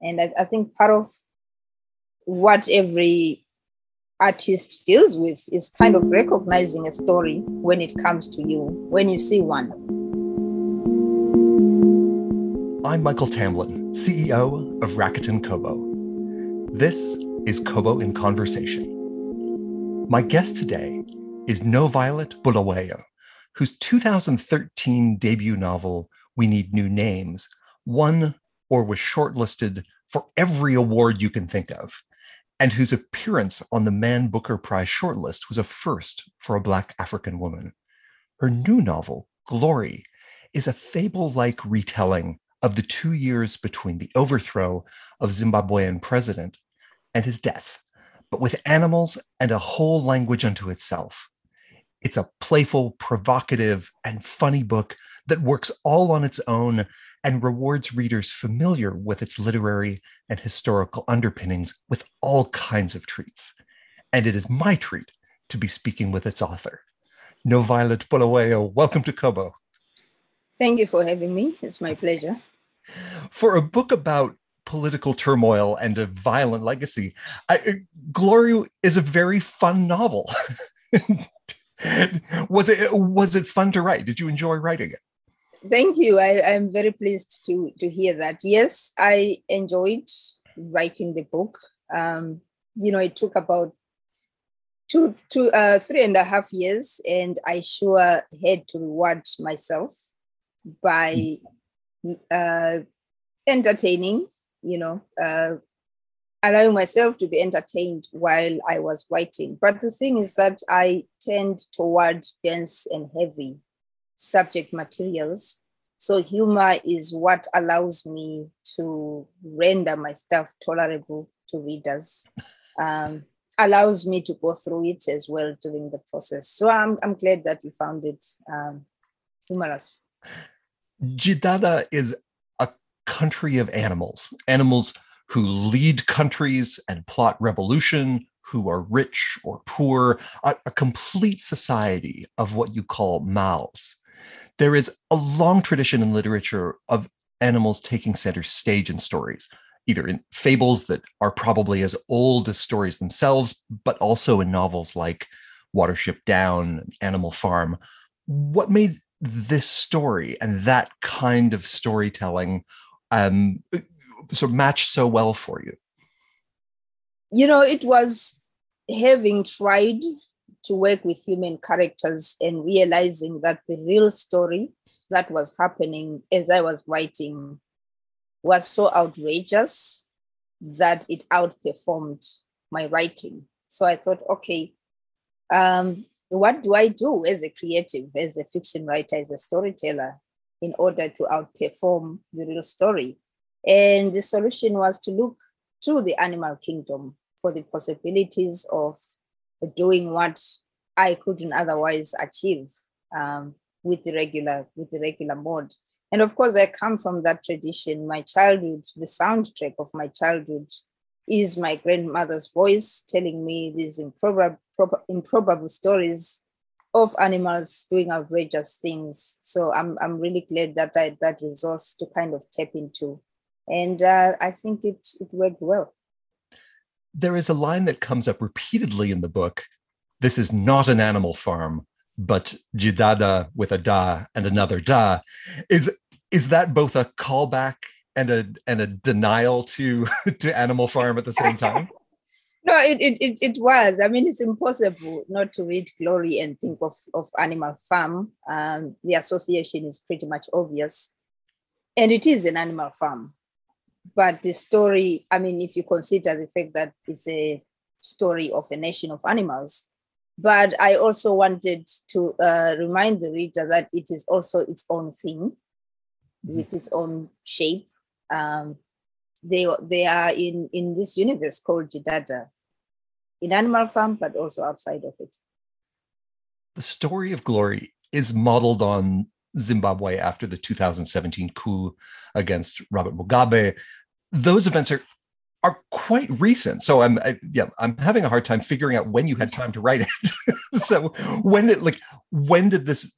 And I, I think part of what every artist deals with is kind of recognizing a story when it comes to you, when you see one. I'm Michael Tamblyn, CEO of Rakuten Kobo. This is Kobo in Conversation. My guest today is NoViolet Bulawayo, whose 2013 debut novel, We Need New Names, won or was shortlisted for every award you can think of, and whose appearance on the Man Booker Prize shortlist was a first for a Black African woman. Her new novel, Glory, is a fable like retelling of the two years between the overthrow of Zimbabwean president and his death, but with animals and a whole language unto itself. It's a playful, provocative, and funny book that works all on its own and rewards readers familiar with its literary and historical underpinnings with all kinds of treats. And it is my treat to be speaking with its author. No Noviolet Bulawayo, welcome to Kobo. Thank you for having me. It's my pleasure. For a book about political turmoil and a violent legacy, I, uh, Glory is a very fun novel. was it was it fun to write? Did you enjoy writing it? Thank you. I, am very pleased to to hear that. Yes, I enjoyed writing the book. Um, you know, it took about two, two, uh, three and a half years, and I sure had to reward myself by uh, entertaining. You know, uh, allowing myself to be entertained while I was writing. But the thing is that I tend toward dense and heavy subject materials. So humor is what allows me to render my stuff tolerable to readers. Um, allows me to go through it as well during the process. So I'm, I'm glad that you found it um, humorous. Jidada is a country of animals, animals who lead countries and plot revolution, who are rich or poor, a, a complete society of what you call mouths. There is a long tradition in literature of animals taking center stage in stories, either in fables that are probably as old as stories themselves, but also in novels like Watership Down, Animal Farm. What made this story and that kind of storytelling um, sort of match so well for you? You know, it was having tried to work with human characters and realizing that the real story that was happening as I was writing was so outrageous that it outperformed my writing. So I thought, okay, um, what do I do as a creative, as a fiction writer, as a storyteller, in order to outperform the real story? And the solution was to look to the animal kingdom for the possibilities of doing what I couldn't otherwise achieve um, with the regular with the regular mode. And of course, I come from that tradition. My childhood, the soundtrack of my childhood, is my grandmother's voice telling me these improbable, improbable stories of animals doing outrageous things. So I'm I'm really glad that I had that resource to kind of tap into and uh, I think it it worked well. There is a line that comes up repeatedly in the book. This is not an animal farm, but jidada with a da and another da. Is is that both a callback and a and a denial to to Animal Farm at the same time? no, it, it, it, it, was. I mean, it's impossible not to read Glory and think of, of Animal Farm. Um, the association is pretty much obvious. And it is an animal farm but the story, I mean, if you consider the fact that it's a story of a nation of animals, but I also wanted to uh, remind the reader that it is also its own thing mm-hmm. with its own shape. Um, they, they are in, in this universe called Jidada, in Animal Farm, but also outside of it. The story of glory is modeled on Zimbabwe after the 2017 coup against Robert Mugabe. Those events are are quite recent. So I'm I, yeah, I'm having a hard time figuring out when you had time to write it. so when did like when did this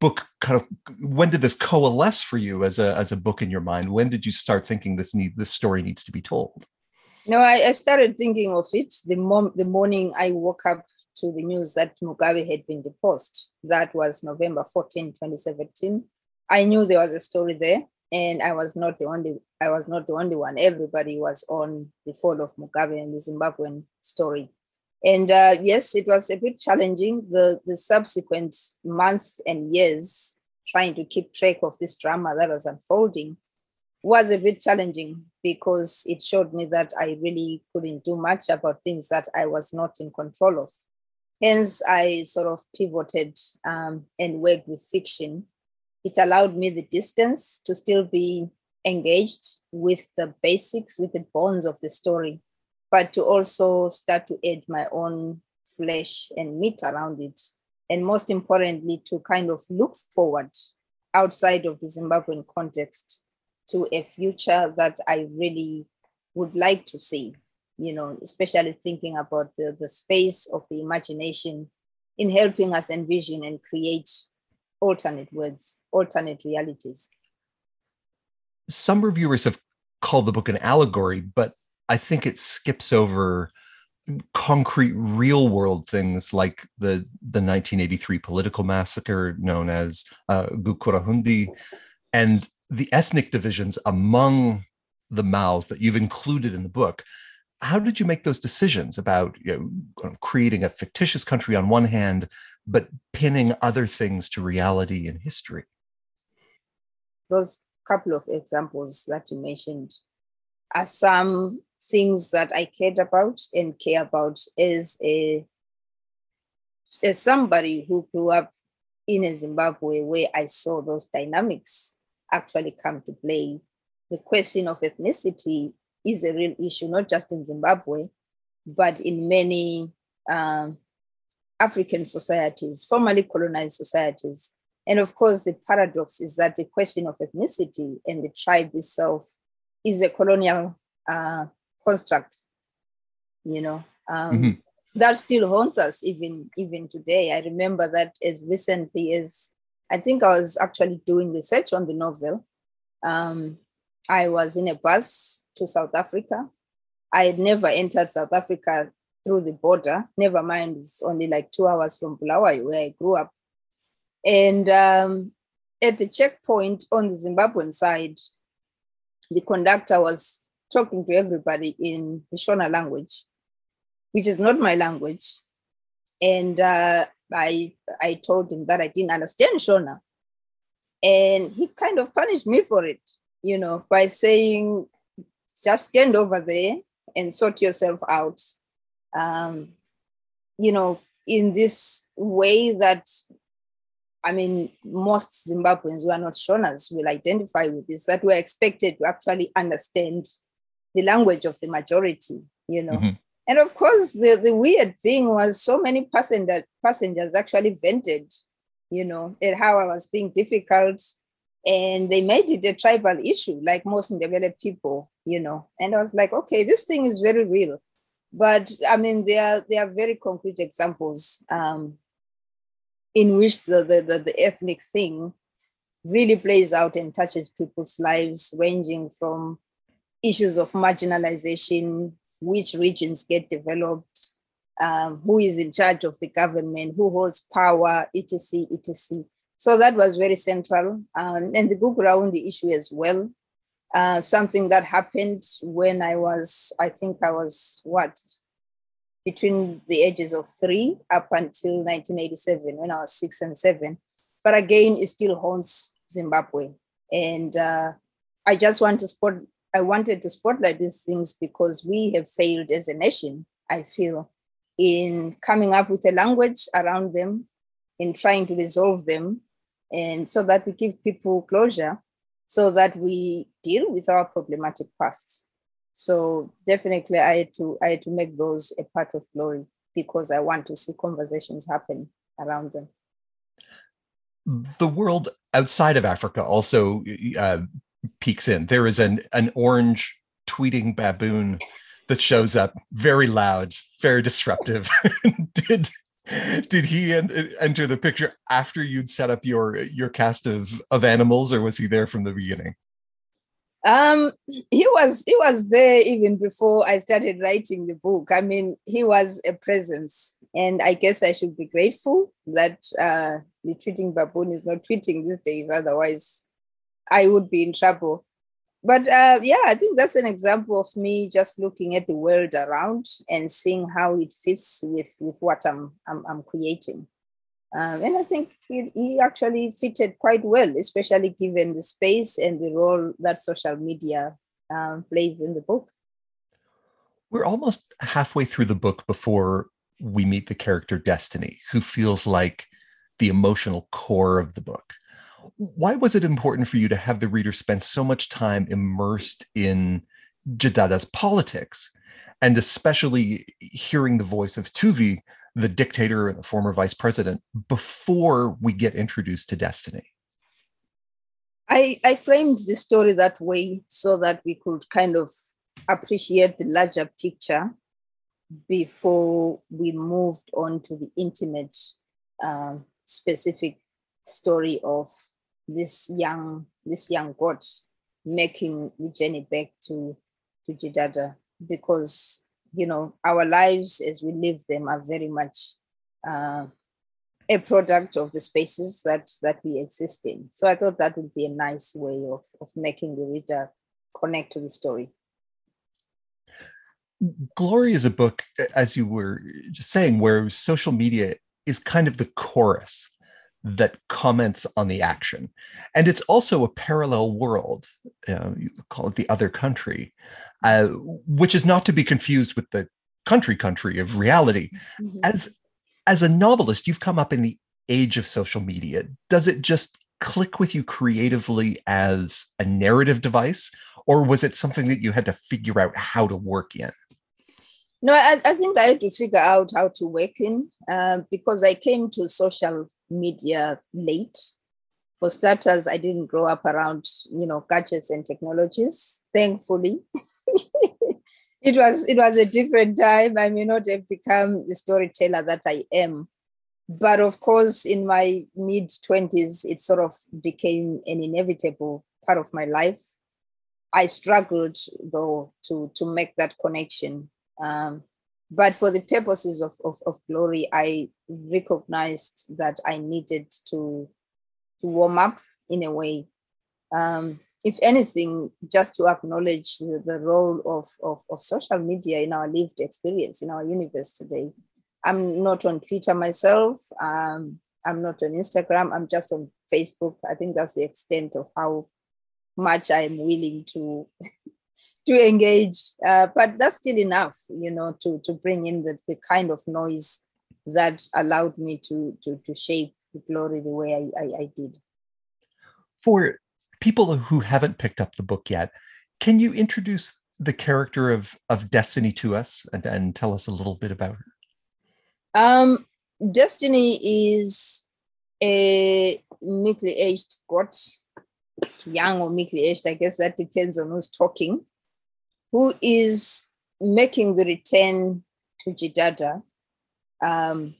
book kind of when did this coalesce for you as a as a book in your mind? When did you start thinking this need this story needs to be told? No, I, I started thinking of it the mom the morning I woke up to the news that Mugabe had been deposed. That was November 14, 2017. I knew there was a story there, and I was not the only I was not the only one. Everybody was on the fall of Mugabe and the Zimbabwean story. And uh, yes, it was a bit challenging. The, the subsequent months and years trying to keep track of this drama that was unfolding was a bit challenging because it showed me that I really couldn't do much about things that I was not in control of. Hence, I sort of pivoted um, and worked with fiction. It allowed me the distance to still be engaged with the basics, with the bones of the story, but to also start to add my own flesh and meat around it. And most importantly, to kind of look forward outside of the Zimbabwean context to a future that I really would like to see, you know, especially thinking about the, the space of the imagination in helping us envision and create alternate words, alternate realities. Some reviewers have called the book an allegory, but I think it skips over concrete real world things like the the 1983 political massacre known as uh, Gukurahundi and the ethnic divisions among the Maus that you've included in the book. How did you make those decisions about you know, creating a fictitious country on one hand, but pinning other things to reality and history? Those couple of examples that you mentioned are some things that I cared about and care about as a as somebody who grew up in a Zimbabwe where I saw those dynamics actually come to play. The question of ethnicity is a real issue, not just in Zimbabwe, but in many um, African societies, formerly colonized societies. And of course, the paradox is that the question of ethnicity and the tribe itself is a colonial uh, construct you know um, mm-hmm. that still haunts us even even today i remember that as recently as i think i was actually doing research on the novel um, i was in a bus to south africa i had never entered south africa through the border never mind it's only like two hours from bulawayo where i grew up and um, at the checkpoint on the zimbabwean side the conductor was talking to everybody in the Shona language, which is not my language. And uh, I, I told him that I didn't understand Shona. And he kind of punished me for it, you know, by saying, just stand over there and sort yourself out. Um, you know, in this way that I mean, most Zimbabweans who are not Shonas will identify with this, that we're expected to actually understand the language of the majority, you know. Mm-hmm. And of course, the, the weird thing was so many passenger, passengers actually vented, you know, at how I was being difficult. And they made it a tribal issue, like most developed people, you know. And I was like, okay, this thing is very real. But I mean, there are, there are very concrete examples um, in which the, the, the, the ethnic thing really plays out and touches people's lives, ranging from issues of marginalization, which regions get developed, um, who is in charge of the government, who holds power, etc., etc. So that was very central. Um, and the Gukurahundi issue as well, uh, something that happened when I was, I think I was what, between the ages of three up until 1987 when I was six and seven. But again, it still haunts Zimbabwe. And uh, I just want to spot I wanted to spotlight these things because we have failed as a nation, I feel, in coming up with a language around them, in trying to resolve them, and so that we give people closure, so that we deal with our problematic past. So definitely I had to I had to make those a part of glory because I want to see conversations happen around them the world outside of Africa also uh, peeks in. There is an an orange tweeting baboon that shows up very loud, very disruptive. did Did he en- enter the picture after you'd set up your your cast of of animals, or was he there from the beginning? Um, he was he was there even before I started writing the book. I mean, he was a presence, and I guess I should be grateful that uh, the tweeting baboon is not tweeting these days. Otherwise, I would be in trouble but uh, yeah, I think that's an example of me just looking at the world around and seeing how it fits with with what I'm I'm, I'm creating. Um, and I think he, actually fitted quite well, especially given the space and the role that social media um, plays in the book. We're almost halfway through the book before we meet the character Destiny, who feels like the emotional core of the book why was it important for you to have the reader spend so much time immersed in Jidada's politics, and especially hearing the voice of Tuvi, the dictator and the former vice president, before we get introduced to Destiny? I, I framed the story that way so that we could kind of appreciate the larger picture before we moved on to the intimate, um, specific story of this young this young god making the journey back to to Jidada because you know our lives as we live them are very much uh, a product of the spaces that that we exist in. So I thought that would be a nice way of of making the reader connect to the story. Glory is a book, as you were just saying, where social media is kind of the chorus that comments on the action. And it's also a parallel world, uh, you call it the other country, uh, which is not to be confused with the country country of reality. Mm-hmm. As, as a novelist, you've come up in the age of social media. Does it just click with you creatively as a narrative device, or was it something that you had to figure out how to work in? No, I, I think I had to figure out how to work in uh, because I came to social media late. For starters, I didn't grow up around, you know, gadgets and technologies. Thankfully, it was it was a different time. I may not have become the storyteller that I am, but of course, in my mid twenties, it sort of became an inevitable part of my life. I struggled though to to make that connection. Um, but for the purposes of, of, of glory, I recognized that I needed to, to warm up in a way. Um, if anything, just to acknowledge the, the role of, of, of social media in our lived experience, in our universe today. I'm not on Twitter myself. Um, I'm not on Instagram. I'm just on Facebook. I think that's the extent of how much I'm willing to to engage. Uh, but that's still enough, you know, to, to bring in the, the kind of noise that allowed me to, to, to shape the glory the way I, I, I did. For people who haven't picked up the book yet, can you introduce the character of, of Destiny to us and, and tell us a little bit about her? Um, Destiny is a middle aged god, young or middle aged, I guess that depends on who's talking who is making the return to Jidada um,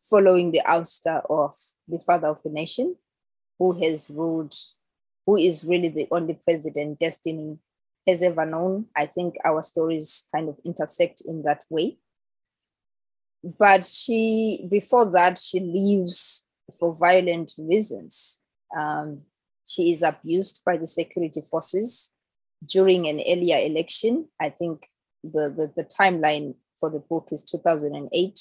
following the ouster of the father of the nation, who has ruled, who is really the only president Destiny has ever known. I think our stories kind of intersect in that way. But she, before that, she leaves for violent reasons. Um, she is abused by the security forces during an earlier election. I think the, the, the timeline for the book is 2008.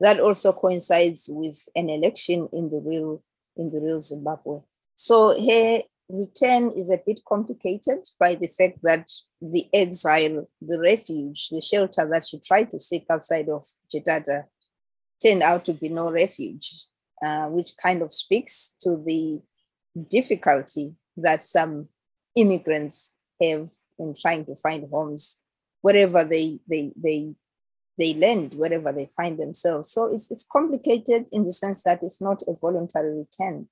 That also coincides with an election in the real in the real Zimbabwe. So her return is a bit complicated by the fact that the exile, the refuge, the shelter that she tried to seek outside of Jidada turned out to be no refuge, uh, which kind of speaks to the difficulty that some immigrants have in trying to find homes wherever they they they they land, wherever they find themselves. So it's it's complicated in the sense that it's not a voluntary return.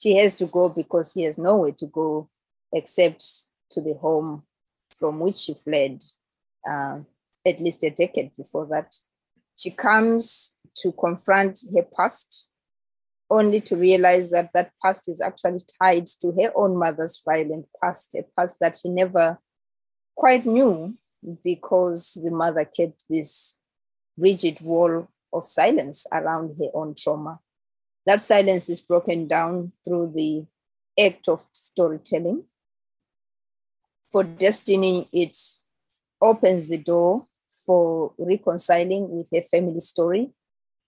She has to go because she has nowhere to go except to the home from which she fled uh, at least a decade before that. She comes to confront her past, only to realize that that past is actually tied to her own mother's violent past, a past that she never quite knew because the mother kept this rigid wall of silence around her own trauma. That silence is broken down through the act of storytelling. For Destiny, it opens the door for reconciling with her family story,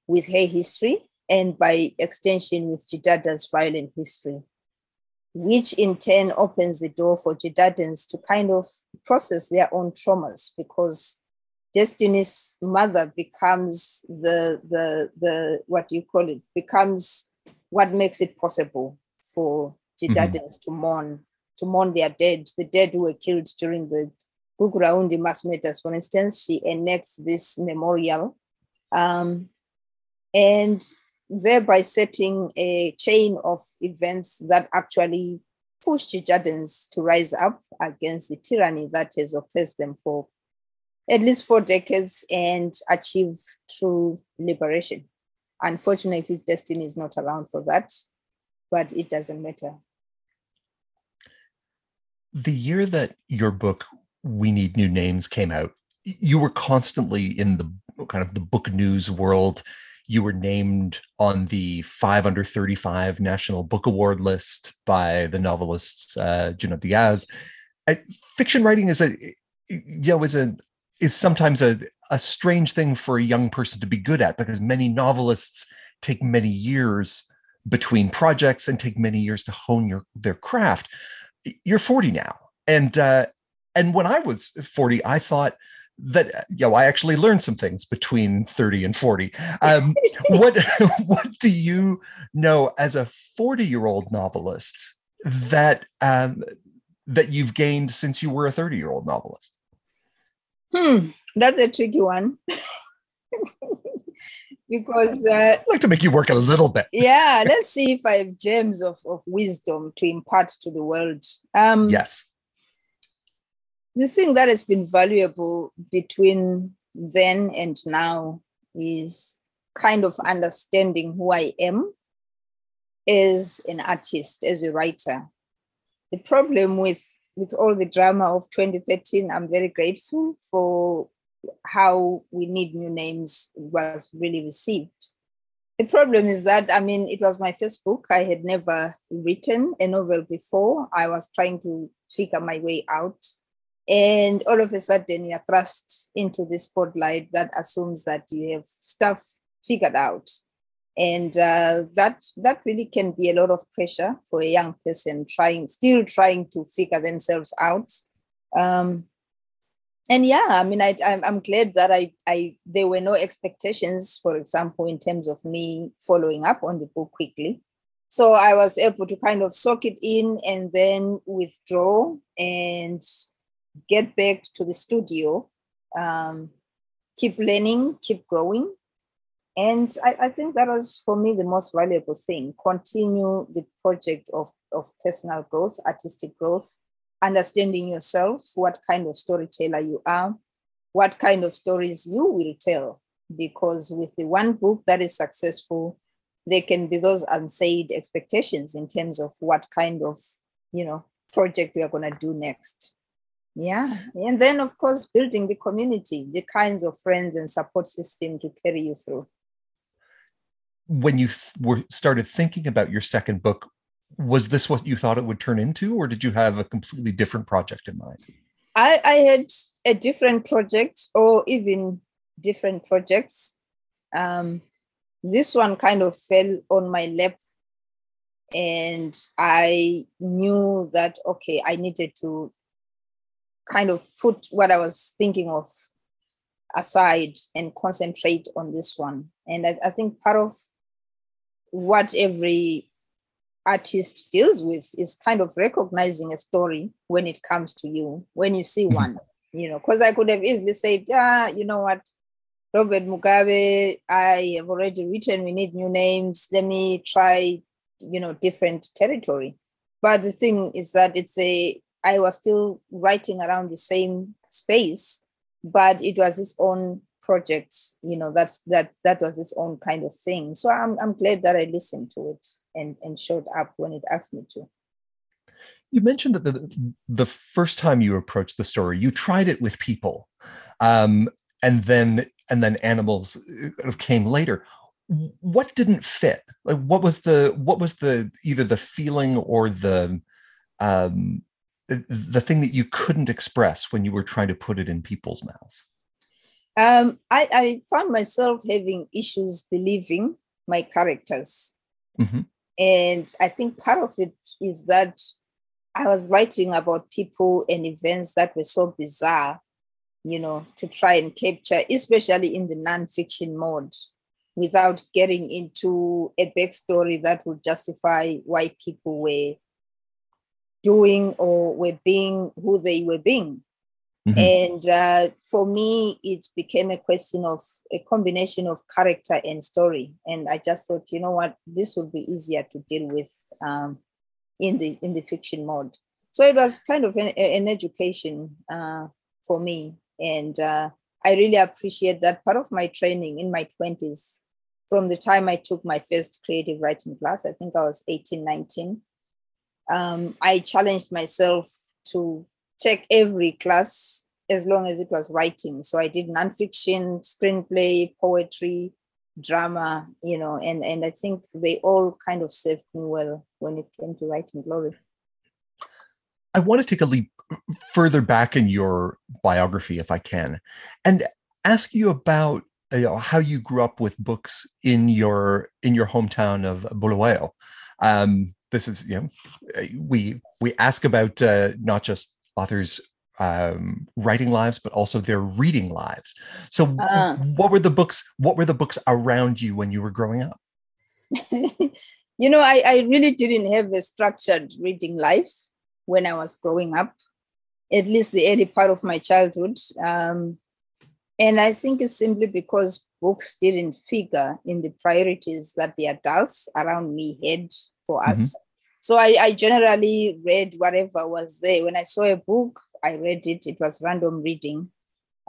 with her history, and by extension with Jidada's violent history, which in turn opens the door for Jidadans to kind of process their own traumas because Destiny's mother becomes the the the what do you call it becomes what makes it possible for Jidadans mm-hmm. to mourn to mourn their dead, the dead who were killed during the Gukurahundi mass murders, for instance. She enacts this memorial, um, and thereby setting a chain of events that actually push Jidadans to rise up against the tyranny that has oppressed them for at least four decades and achieve true liberation. Unfortunately, destiny is not around for that, but it doesn't matter. The year that your book, We Need New Names, came out, you were constantly in the kind of the book news world. You were named on the 5 under 35 National Book Award list by the novelists uh, Junot Diaz. Uh, fiction writing is a you know is a is sometimes a, a strange thing for a young person to be good at because many novelists take many years between projects and take many years to hone your their craft. You're 40 now, and uh, and when I was 40, I thought that you know I actually learned some things between 30 and 40. Um, what what do you know as a 40 year old novelist that um, that you've gained since you were a 30 year old novelist? Hmm, that's a tricky one. because uh, I'd like to make you work a little bit. yeah, let's see if I have gems of, of wisdom to impart to the world. Um, yes. The thing that has been valuable between then and now is kind of understanding who I am as an artist, as a writer. The problem with with all the drama of 2013, I'm very grateful for how we need new names was really received. The problem is that, I mean, it was my first book. I had never written a novel before. I was trying to figure my way out. And all of a sudden, you are thrust into the spotlight that assumes that you have stuff figured out. And uh, that that really can be a lot of pressure for a young person trying still trying to figure themselves out. Um, and yeah i mean I, i'm glad that I, I there were no expectations for example in terms of me following up on the book quickly. So i was able to kind of soak it in and then withdraw and get back to the studio um, keep learning keep growing and I, I, think that was for me the most valuable thing. Continue the project of, of personal growth, artistic growth, understanding yourself, what kind of storyteller you are, what kind of stories you will tell. Because with the one book that is successful, there can be those unsaid expectations in terms of what kind of, you know, project we are going to do next. Yeah. And then, of course, building the community, the kinds of friends and support system to carry you through. When you th- were started thinking about your second book was this what you thought it would turn into or did you have a completely different project in mind? I, I had a different project or even different projects. Um, this one kind of fell on my lap and i knew that okay i needed to kind of put what i was thinking of aside and concentrate on this one and I, I think part of what every artist deals with is kind of recognizing a story when it comes to you, when you see mm-hmm. one, you know, because I could have easily said, yeah, you know what, Robert Mugabe, I have already written, we need new names. Let me try, you know, different territory. But the thing is that it's a, I was still writing around the same space, but it was its own project, you know, that's that that was its own kind of thing. So I'm I'm glad that I listened to it and and showed up when it asked me to. You mentioned that the the first time you approached the story, you tried it with people, um, and then and then animals uh, came later. What didn't fit? Like, what was the what was the either the feeling or the um, the thing that you couldn't express when you were trying to put it in people's mouths? Um, I, I found myself having issues believing my characters. Mm-hmm. And I think part of it is that I was writing about people and events that were so bizarre, you know, to try and capture, especially in the nonfiction mode, without getting into a backstory that would justify why people were doing or were being who they were being. Mm-hmm. And uh, for me, it became a question of a combination of character and story. And I just thought, you know what, this would be easier to deal with um, in the in the fiction mode. So it was kind of an, an education uh, for me, and uh, I really appreciate that part of my training in my twenties. From the time I took my first creative writing class, I think I was 18, 19, um, I challenged myself to take every class as long as it was writing. So I did nonfiction, screenplay, poetry, drama, you know, and, and I think they all kind of served me well when it came to writing glory. I want to take a leap further back in your biography, if I can, and ask you about you know, how you grew up with books in your in your hometown of Bulawayo. Um, this is you know we we ask about uh, not just authors um, writing lives but also their reading lives. So uh, what were the books what were the books around you when you were growing up? You know I, I really didn't have a structured reading life when i was growing up at least the early part of my childhood. Um, and i think it's simply because books didn't figure in the priorities that the adults around me had for mm-hmm. us. So I, I generally read whatever was there. When I saw a book, I read it. It was random reading.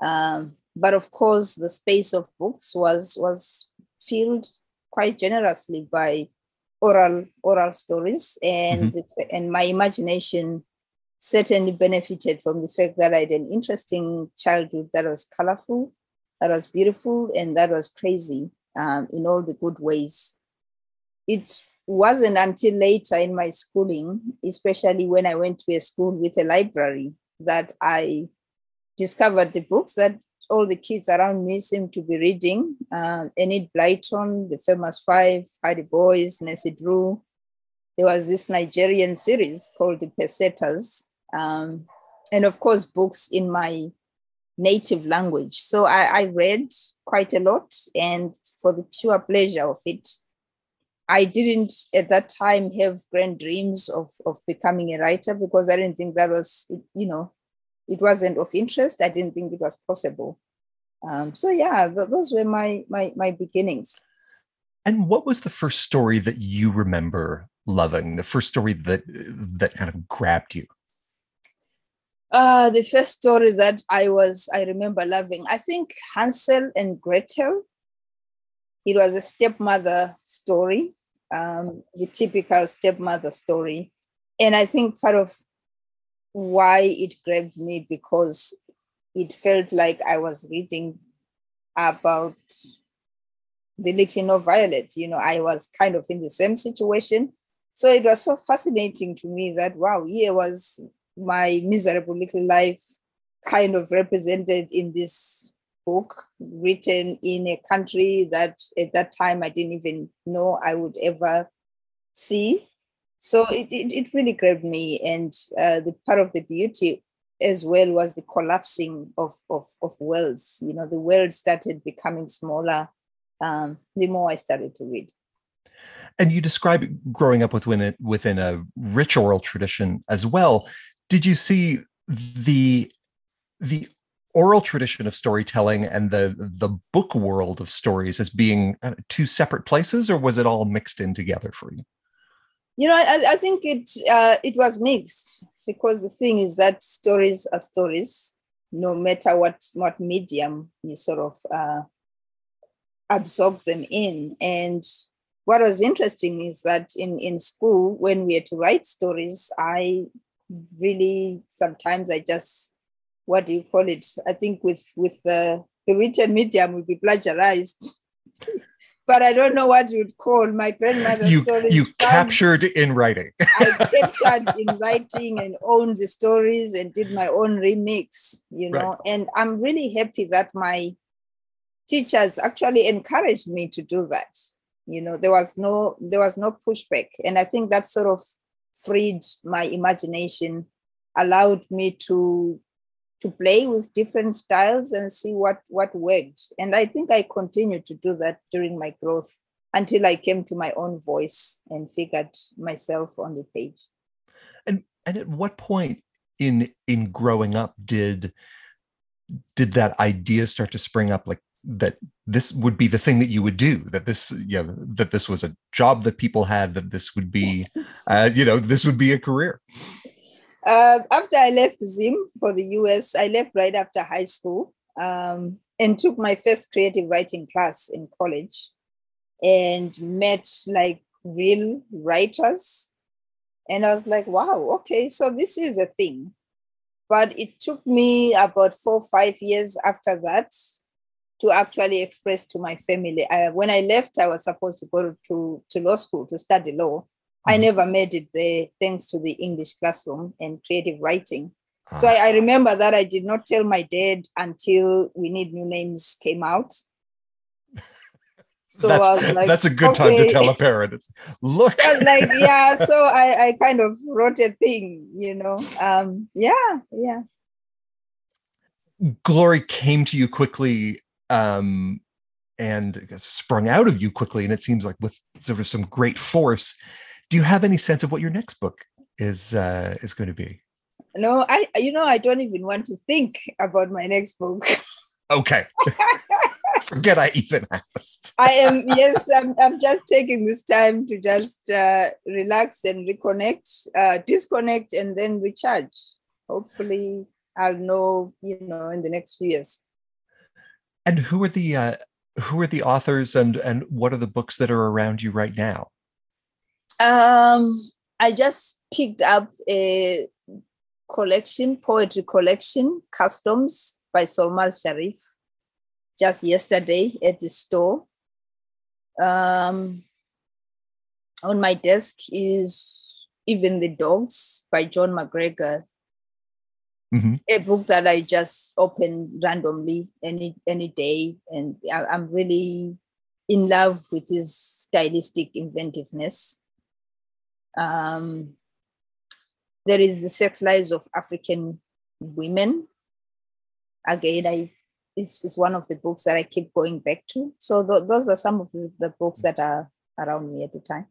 Um, but of course, the space of books was was filled quite generously by oral oral stories, and mm-hmm. the, and my imagination certainly benefited from the fact that I had an interesting childhood that was colorful, that was beautiful, and that was crazy um, in all the good ways. It wasn't until later in my schooling, especially when I went to a school with a library, that I discovered the books that all the kids around me seemed to be reading. Uh, Enid Blyton, The Famous Five, Hardy Boys, Nancy Drew. There was this Nigerian series called The Pacesetters. Um, and of course, books in my native language. So I, I read quite a lot, and for the pure pleasure of it, I didn't at that time have grand dreams of, of becoming a writer because I didn't think that was, you know, it wasn't of interest. I didn't think it was possible. Um, so yeah, those were my, my my beginnings. And what was the first story that you remember loving? The first story that that kind of grabbed you? Uh, the first story that I was I remember loving, I think Hansel and Gretel. It was a stepmother story um, the typical stepmother story. And I think part of why it grabbed me because it felt like I was reading about the little NoViolet. You know, I was kind of in the same situation. So it was so fascinating to me that, wow, here was my miserable little life kind of represented in this book written in a country that at that time I didn't even know I would ever see. So it, it, it really grabbed me. And uh, the part of the beauty as well was the collapsing of, of, of worlds. You know, the world started becoming smaller um, the more I started to read. And you describe growing up within a, within a rich oral tradition as well. Did you see the the oral tradition of storytelling and the the book world of stories as being uh, two separate places, or was it all mixed in together for you? You know, I, I think it uh, it was mixed because the thing is that stories are stories, no matter what what medium you sort of uh, absorb them in. And what was interesting is that in in school, when we had to write stories, I really sometimes I just what do you call it? I think with with the, the written medium will be plagiarized. but I don't know what you'd call my grandmother. You you captured in writing. I captured in writing and owned the stories and did my own remix, you know. Right. And I'm really happy that my teachers actually encouraged me to do that. You know, there was no there was no pushback, and I think that sort of freed my imagination, allowed me to to play with different styles and see what what worked and i think i continued to do that during my growth until i came to my own voice and figured myself on the page. And and at what point in in growing up did did that idea start to spring up like that this would be the thing that you would do that this you know that this was a job that people had that this would be uh, you know this would be a career uh, after I left Zim for the US, I left right after high school um, and took my first creative writing class in college and met like real writers. And I was like, wow, okay, so this is a thing. But it took me about four, five years after that to actually express to my family. I, when I left, I was supposed to go to, to law school to study law. I mm-hmm. never made it there thanks to the English classroom and creative writing. So I, I, remember that I did not tell my dad until We Need New Names came out. So that's, like, that's a good okay. time to tell a parent. It's, look. like, yeah. So I, I kind of wrote a thing, you know. Um, yeah, yeah. Glory came to you quickly um, and sprung out of you quickly. And it seems like with sort of some great force do you have any sense of what your next book is uh, is going to be? No, I you know I don't even want to think about my next book. Okay. Forget I even asked. I am yes, I'm, I'm just taking this time to just uh, relax and reconnect, uh, disconnect, and then recharge. Hopefully, I'll know you know in the next few years. And who are the uh, who are the authors and and what are the books that are around you right now? Um, I just picked up a collection, poetry collection, Customs by Solmaz Sharif, just yesterday at the store. Um, on my desk is Even the Dogs by Jon McGregor, mm-hmm. a book that I just open randomly any any day, and I, I'm really in love with his stylistic inventiveness. Um, there is the sex lives of African women. Again, I it's, it's one of the books that I keep going back to. So th- those are some of the, the books that are around me at the time.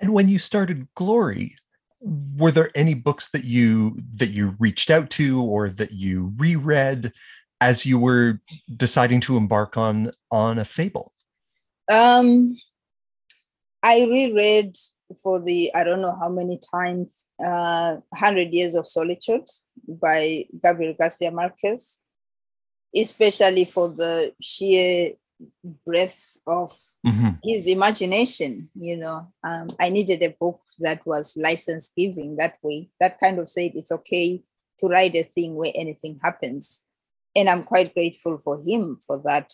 And when you started Glory, were there any books that you that you reached out to or that you reread as you were deciding to embark on on a fable? Um, I reread for the I don't know how many times uh, Hundred Years of Solitude by Gabriel Garcia Marquez, especially for the sheer breadth of mm-hmm. his imagination. You know, um, I needed a book that was license giving that way. That kind of said it's okay to write a thing where anything happens, and I'm quite grateful for him for that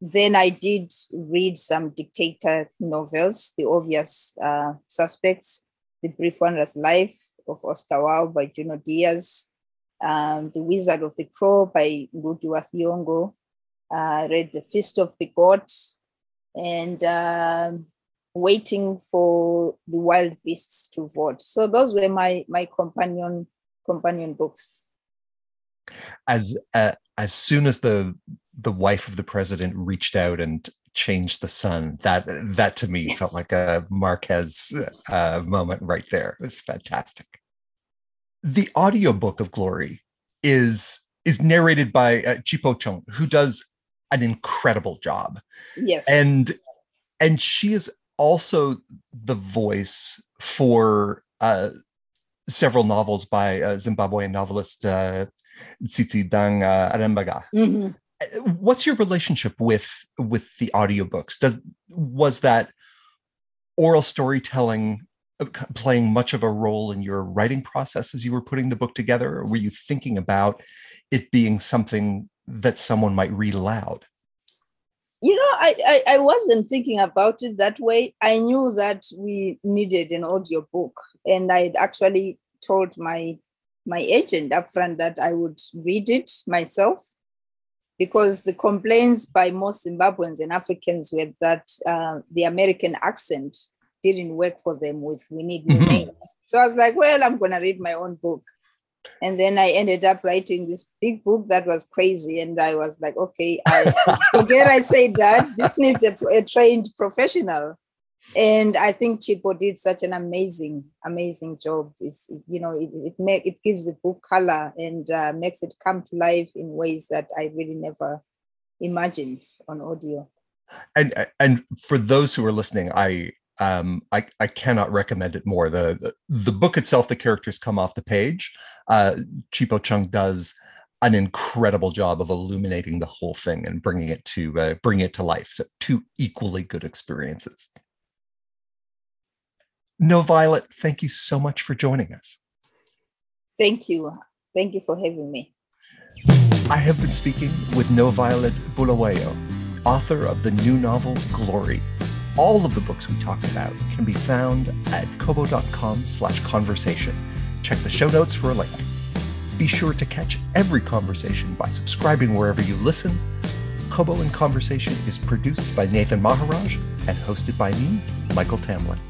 then I did read some dictator novels, The Obvious uh, Suspects, The Brief Wondrous Life of Oscar Wilde by Junot Diaz, um, The Wizard of the Crow by Ngugi wa Thiong'o. Uh, read The Feast of the Goat and uh, Waiting for the Wild Beasts to Vote. So those were my my companion companion books. As uh, as soon as the the wife of the president reached out and changed the sun. That that to me felt like a marquez uh, moment right there. It was fantastic. The audiobook of glory is is narrated by uh, chipo chung who does an incredible job. Yes. And and she is also the voice for uh several novels by uh, Zimbabwean novelist uh, Tsitsi Dang uh, Arembaga. Mm-hmm. What's your relationship with with the audiobooks? Does was that oral storytelling uh, playing much of a role in your writing process as you were putting the book together, or were you thinking about it being something that someone might read aloud? You know, I, I, I wasn't thinking about it that way. I knew that we needed an audio book, and I had actually told my my agent upfront that I would read it myself because the complaints by most Zimbabweans and Africans were that uh, the American accent didn't work for them with We Need New Mhm. Names. So I was like, well, I'm going to read my own book. And then I ended up writing this big book that was crazy. And I was like, okay, I forget I said that. This needs a, a trained professional. And I think Chipo did such an amazing, amazing job. It's you know it it, make, it gives the book color and uh, makes it come to life in ways that I really never imagined on audio. and and for those who are listening i um i i cannot recommend it more the the, the book itself the characters come off the page uh chipo chung does an incredible job of illuminating the whole thing and bringing it to uh, bringing it to life so two equally good experiences NoViolet thank you so much for joining us Thank you, thank you for having me. I have been speaking with NoViolet Bulawayo, author of the new novel Glory. All of the books we talked about can be found at kobo.com slash conversation. Check the show notes for a link. Be sure to catch every conversation by subscribing wherever you listen. Kobo in Conversation is produced by Nathan Maharaj and hosted by me, Michael Tamblyn.